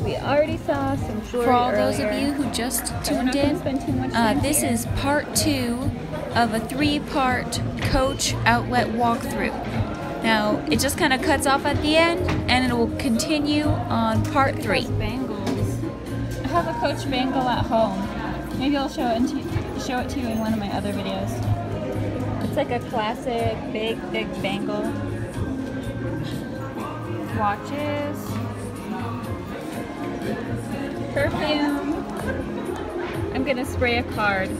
right, we already saw some For all those of you who just tuned in, spend too much uh, this here. is part two of a three-part Coach outlet walkthrough. Now, it just kind of cuts off at the end, and it will continue on part three. Bangles. I have a Coach bangle at home. Maybe I'll show it, to, show it to you in one of my other videos. It's like a classic big, big bangle. Watches. Perfume. I'm gonna spray a card.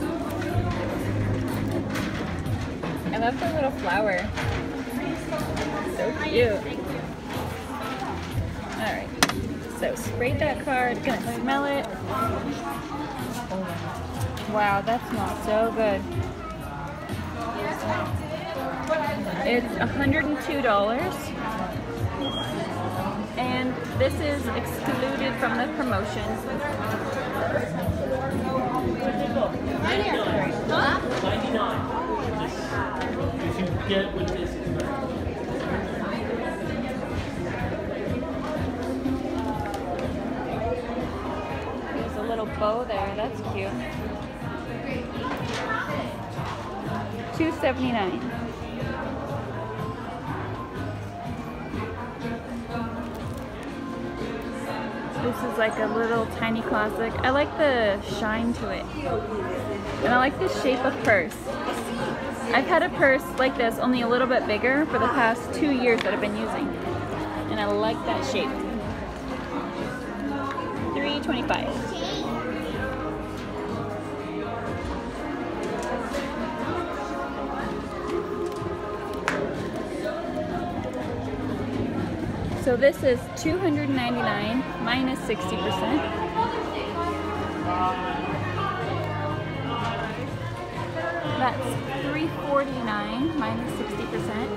I love the little flower. So cute. Alright. So sprayed that card, gonna smell it. Wow, that smells so good. It's $102. And this is excluded from the promotion. If you get with this. There's a little bow there, that's cute. 279 is like a little tiny classic. I like the shine to it. And I like the shape of purse. I've had a purse like this, only a little bit bigger, for the past two years that I've been using. And I like that shape. 325 So this is 299 minus 60%. That's 349 minus 60%.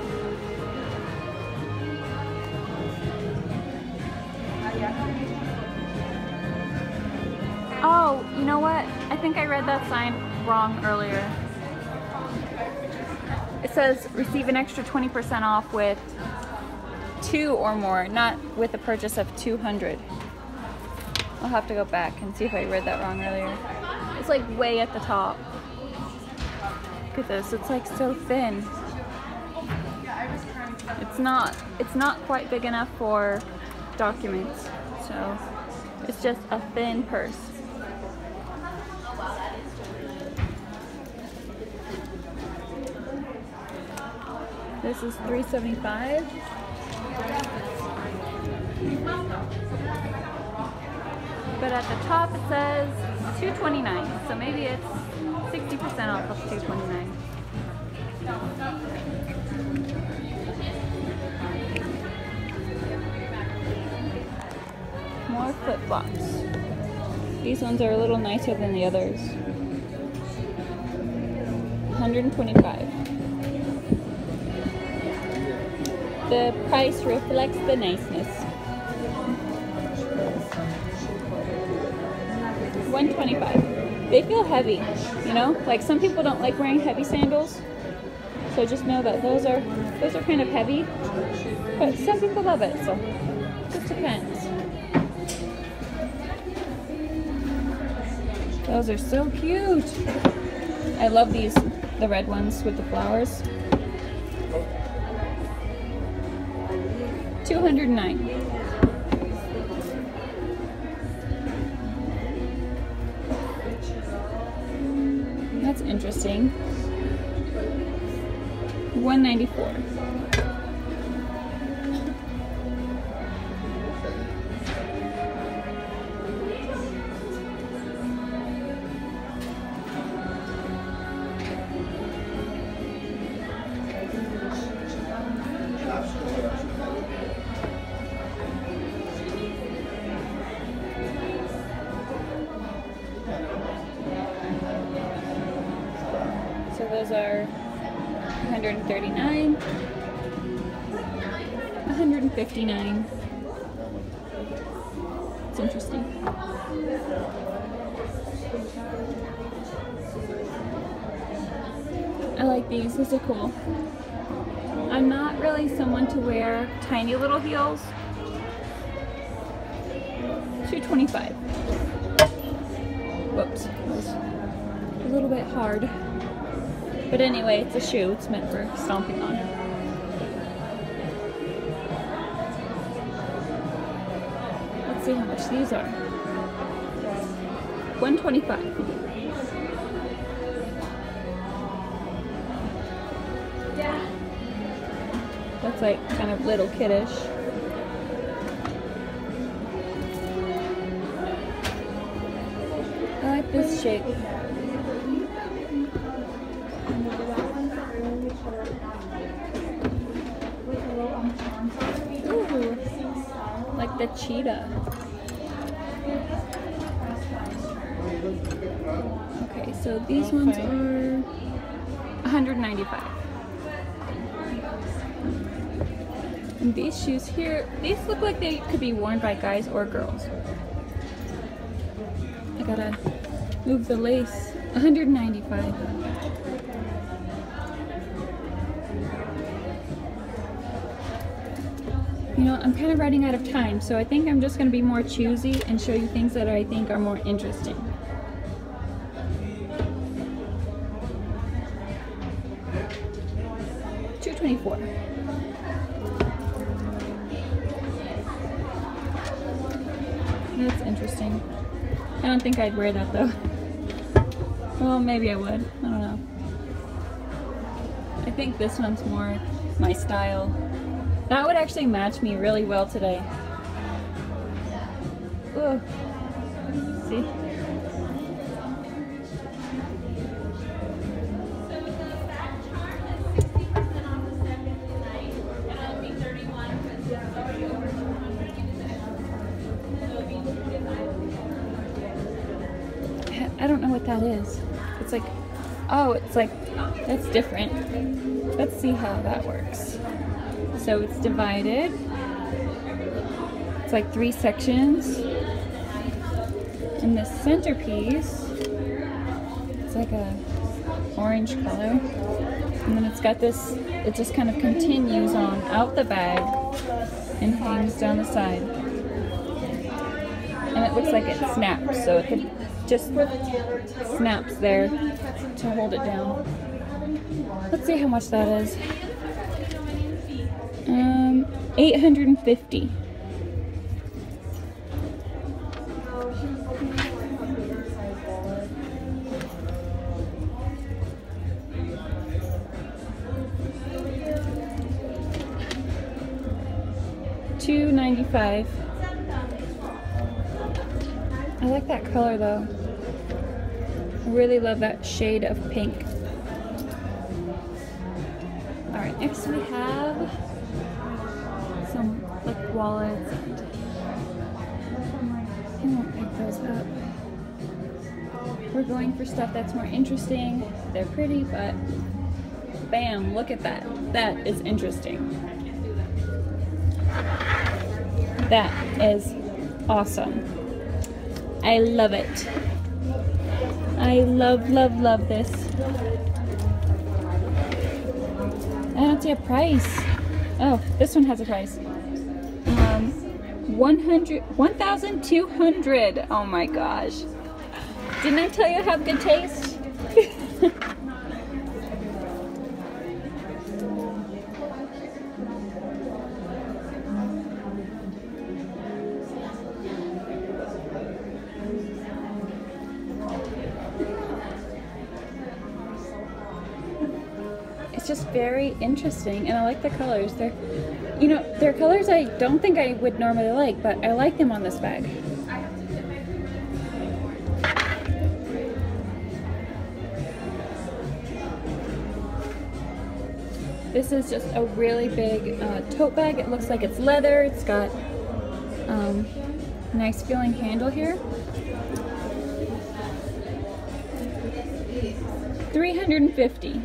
Oh, you know what? I think I read that sign wrong earlier. It says receive an extra 20% off with two or more, not with a purchase of 200. I'll have to go back and see if I read that wrong earlier. It's like way at the top. Look at this, it's like so thin. It's not, it's not quite big enough for documents. So it's just a thin purse. This is 375. But at the top it says 229, so maybe it's 60% off of 229. More flip flops. These ones are a little nicer than the others. 125. The price reflects the niceness. 125. They feel heavy, you know? Like some people don't like wearing heavy sandals. So just know that those are those are kind of heavy. But some people love it, so just depends. Those are so cute. I love these, the red ones with the flowers. 209. Interesting. 194. 139, 159. It's interesting. I like these, these are cool. I'm not really someone to wear tiny little heels. 225. Whoops, that was a little bit hard. But anyway, it's a shoe. It's meant for stomping on. Let's see how much these are. 125. That's like kind of little kiddish. I like this shape. The cheetah. Okay, so these ones are 195. And these shoes here, these look like they could be worn by guys or girls. I gotta move the lace. 195. You know, I'm kind of running out of time, so I think I'm just going to be more choosy and show you things that I think are more interesting. Two twenty-four. That's interesting. I don't think I'd wear that though. Well, maybe I would. I don't know. I think this one's more my style. That would actually match me really well today. Ooh. See? I don't know what that is. It's like, oh, it's like, that's different. Let's see how that works. So it's divided. It's like three sections. And the centerpiece, it's like a orange color. And then it's got this, it just kind of continues on out the bag and hangs down the side. And it looks like it snaps, so it could just snaps there to hold it down. Let's see how much that is. Um, 850. Two ninety five. I like that color though. I really love that shade of pink. Alright, next we have wallets and I won't pick those up. We're going for stuff that's more interesting. They're pretty, but bam, look at that. That is interesting. That is awesome. I love it. I love, love, love this. I don't see a price. Oh, this one has a price. Um, 100, 1,200. Oh my gosh. Didn't I tell you I have good taste? it's just very interesting and I like the colors. They're you know, they're colors I don't think I would normally like, but I like them on this bag. This is just a really big uh, tote bag. It looks like it's leather. It's got um, nice feeling handle here. 350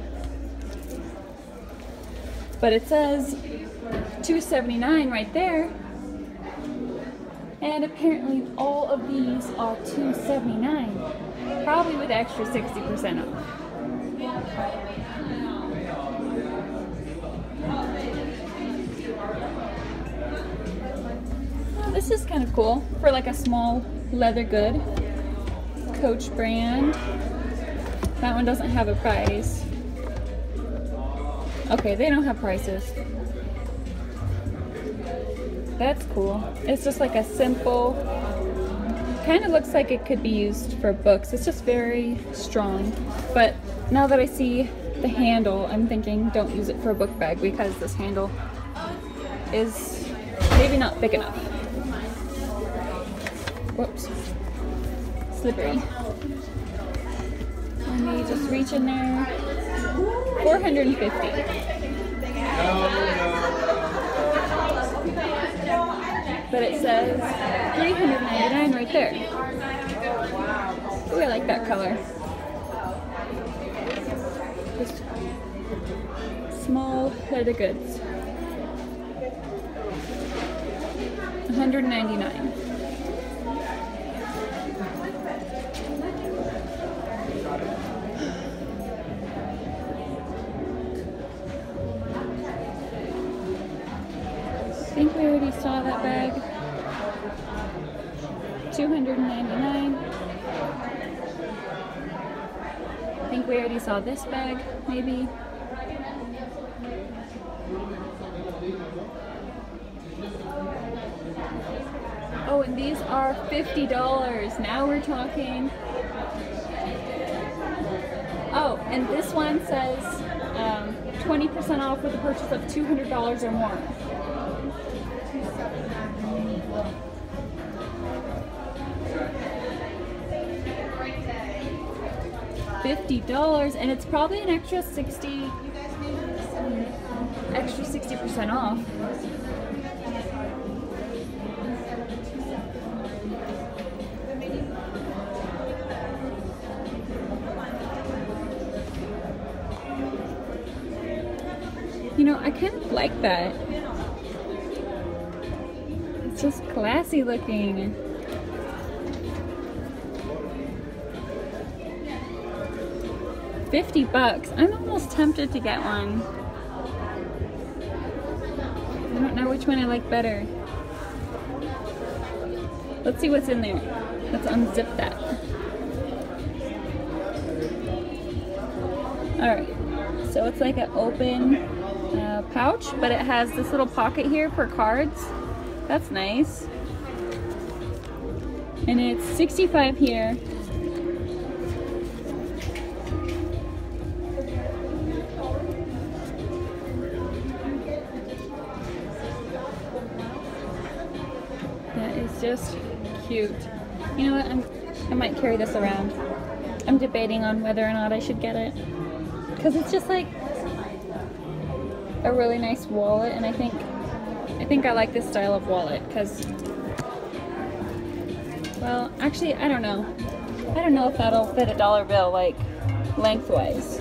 but it says 279 right there and apparently all of these are 279 probably with extra 60% off This is kind of cool for like a small leather good. Coach brand. That one doesn't have a price. Okay, they don't have prices. That's cool. It's just like a simple, kind of looks like it could be used for books. It's just very strong. But now that I see the handle, I'm thinking don't use it for a book bag because this handle is maybe not thick enough. Whoops. Slippery. Let me just reach in there. 450. But it says 399 right there. Ooh, I like that color. Just small of goods. 199. Think we already saw that bag. 299. I think we already saw this bag, maybe. Oh, and these are $50. Now we're talking. Oh, and this one says 20% um, off with a purchase of $200 or more. $50 and it's probably an extra 60 extra 60% off. You know, I kind of like that. It's just classy looking. Fifty bucks. I'm almost tempted to get one. I don't know which one I like better. Let's see what's in there. Let's unzip that. Alright, so it's like an open uh, pouch, but it has this little pocket here for cards. That's nice. And it's 65 here. That is just cute. You know what? I'm, I might carry this around. I'm debating on whether or not I should get it. Because it's just like a really nice wallet and I think I think I like this style of wallet because well actually I don't know. I don't know if that'll fit a dollar bill like lengthwise.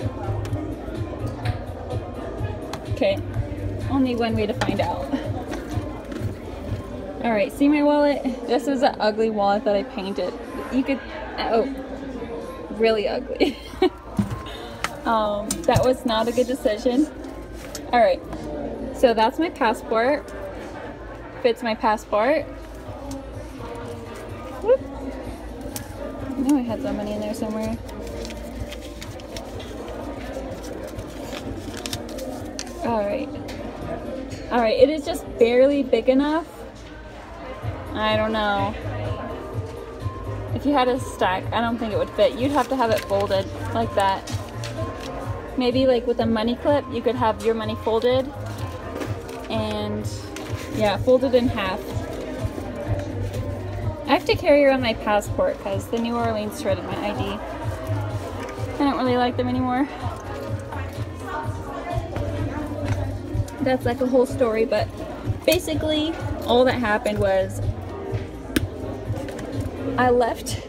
Okay only one way to find out. All right see my wallet? This is an ugly wallet that I painted. You could oh really ugly. Um, that was not a good decision. All right, so that's my passport. Fits my passport. Whoop. I know I had some money in there somewhere. All right. All right, it is just barely big enough. I don't know. If you had a stack, I don't think it would fit. You'd have to have it folded like that. Maybe like with a money clip, you could have your money folded and yeah, folded in half. I have to carry around my passport because the New Orleans shredded my ID. I don't really like them anymore. That's like a whole story, but basically all that happened was I left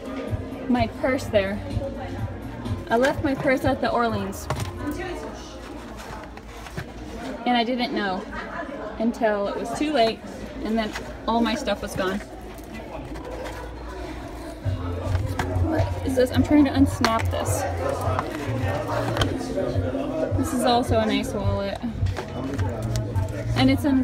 my purse there. I left my purse at the Orleans and I didn't know until it was too late and then all my stuff was gone. What is this? I'm trying to unsnap this. This is also a nice wallet. And it's in